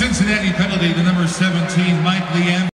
Cincinnati penalty The number 17, Mike Leam.